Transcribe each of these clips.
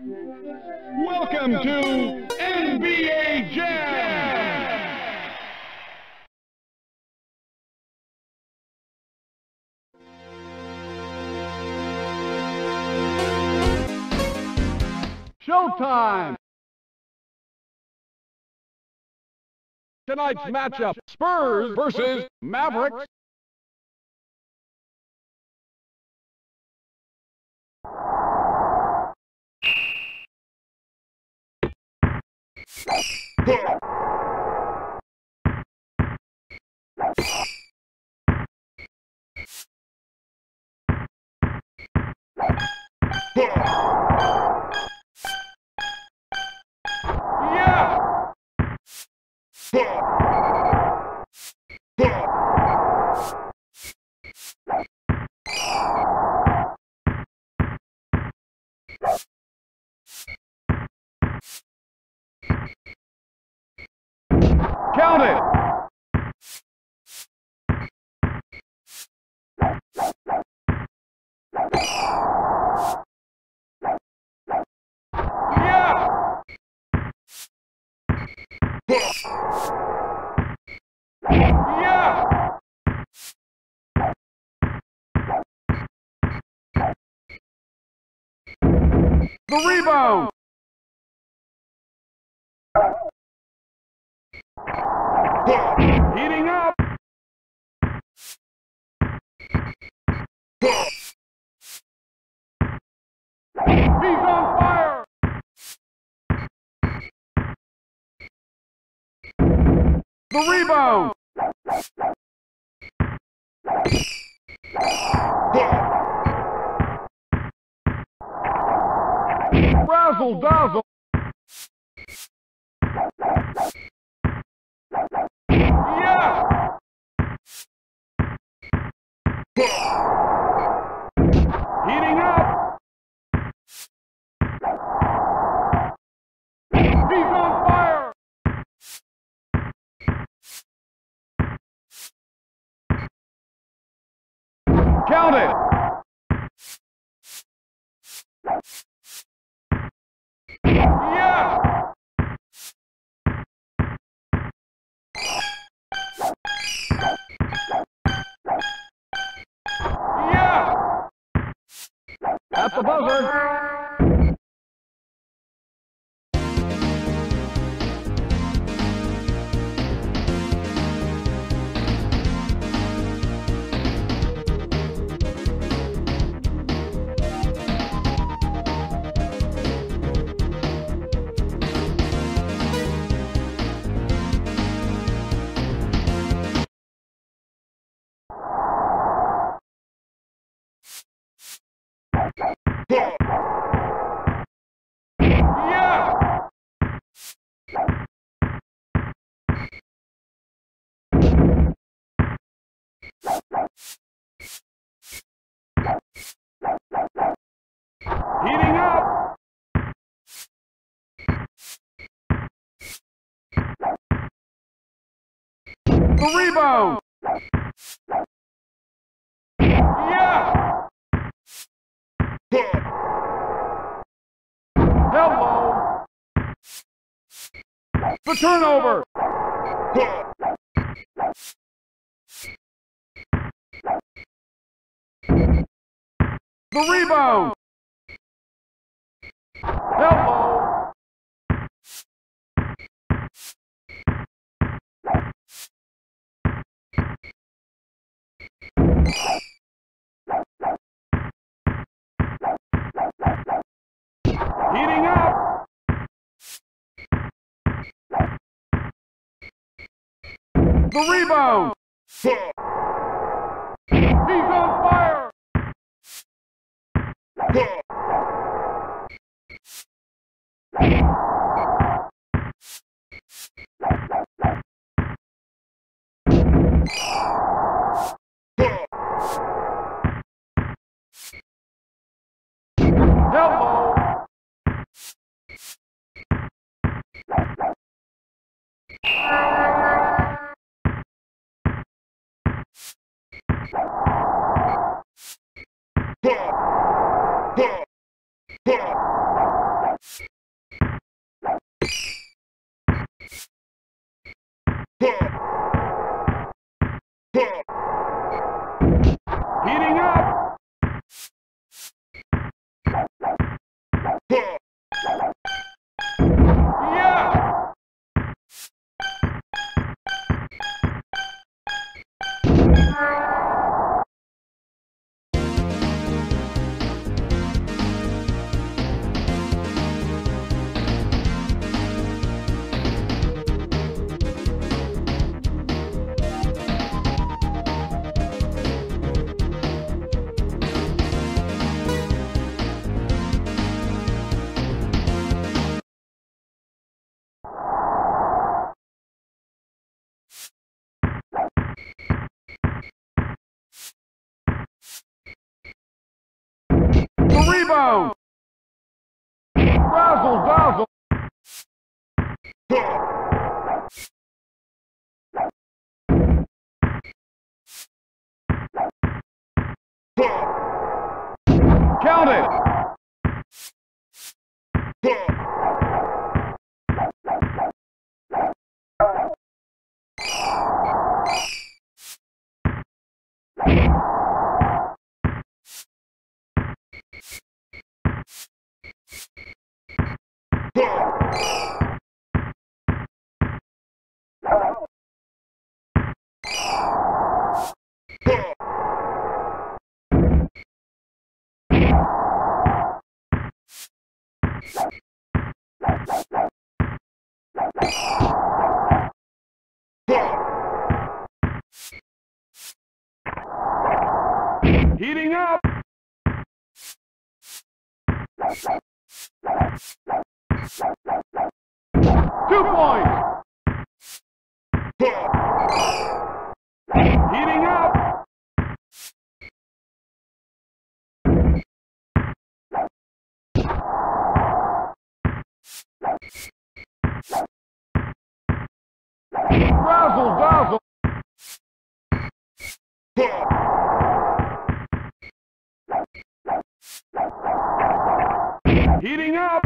Welcome to NBA Jam! Showtime! Tonight's matchup, Spurs versus Mavericks. Yeah! The rebound! Heating up! He's on fire! The rebound! Razzle dazzle! Yeah! Heating up! He's on fire! Count it! Yeah! Rebound! Yeah! Hello! The turnover! The rebound! Hello! Heating up! The rebound! He's on fire! Hello! Thank you. Rebound! Razzle dazzle! Count it! Heating up! Two points! Heating up! Razzle dazzle! Heating up!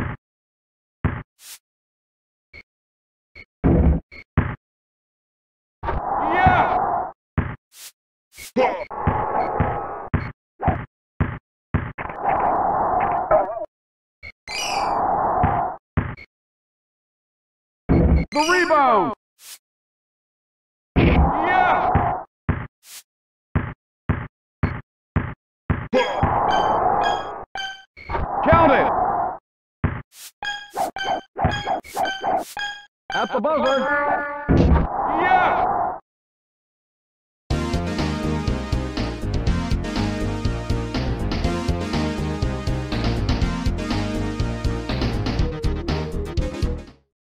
Yeah! The rebound! At the buzzer! Yeah!